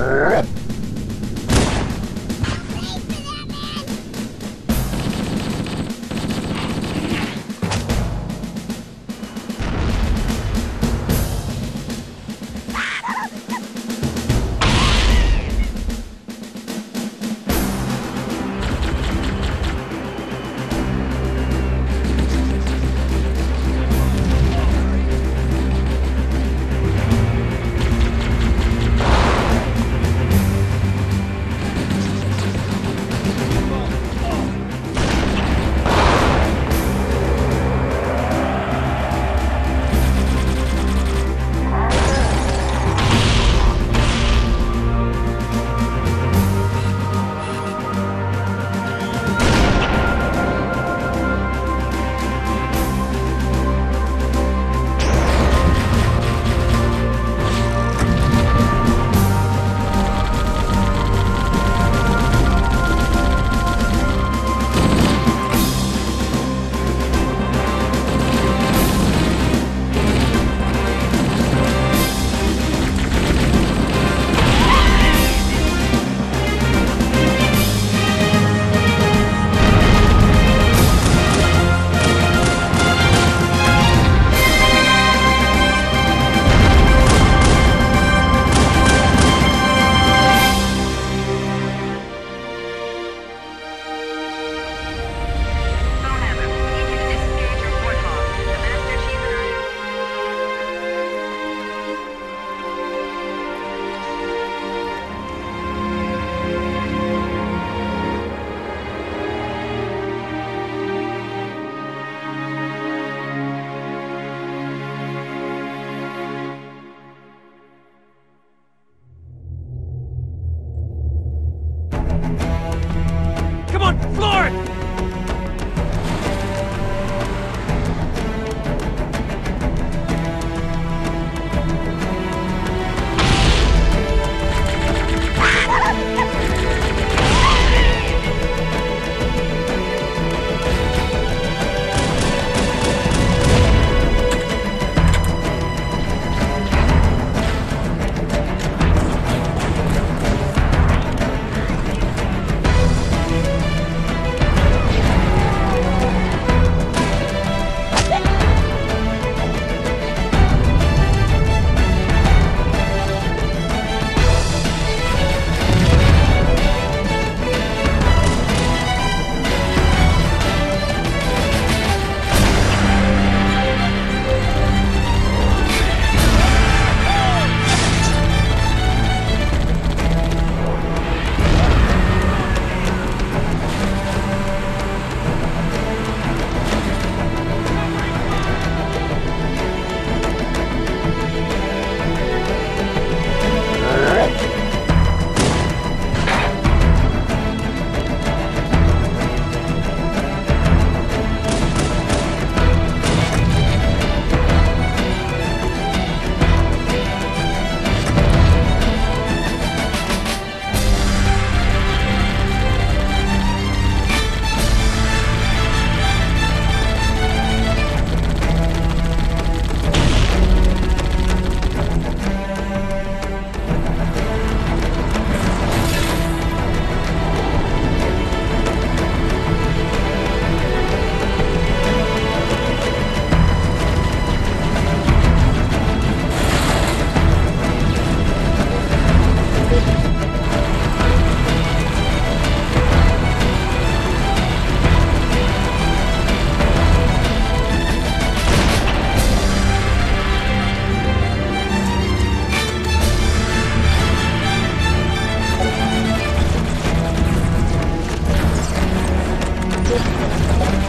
Rrrr!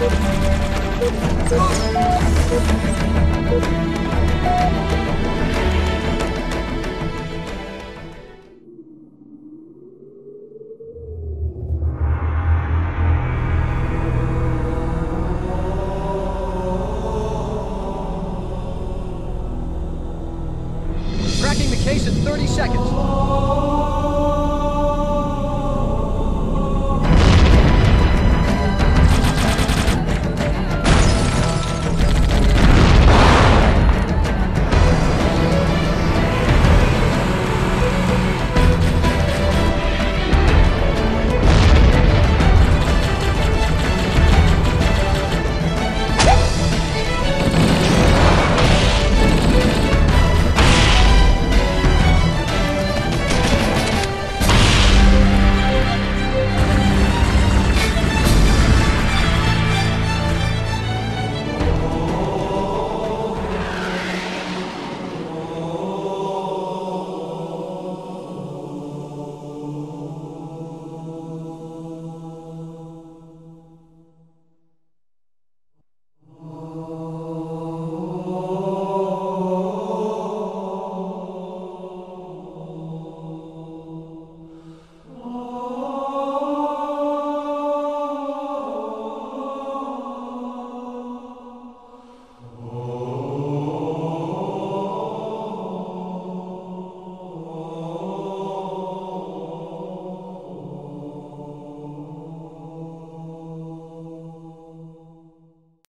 Cracking the case in 30 seconds.